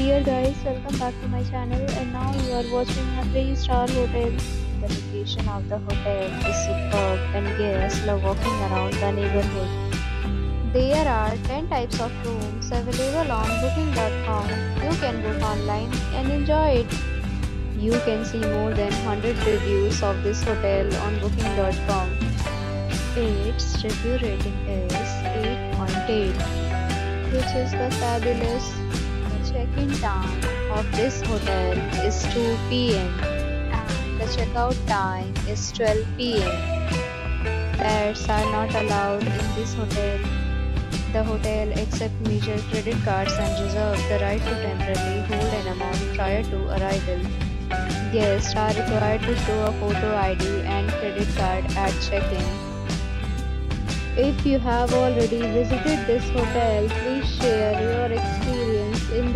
Dear guys, welcome back to my channel and now you are watching a 3-star hotel. The location of the hotel is superb and guests love walking around the neighborhood. There are 10 types of rooms available on booking.com. You can book online and enjoy it. You can see more than 100 reviews of this hotel on booking.com. Its review rating is 8.8, which is the fabulous. Time of this hotel is 2 p.m. and the checkout time is 12 p.m. Pets are not allowed in this hotel. The hotel accepts major credit cards and reserves the right to temporarily hold an amount prior to arrival. Guests are required to show a photo ID and credit card at check-in. If you have already visited this hotel, please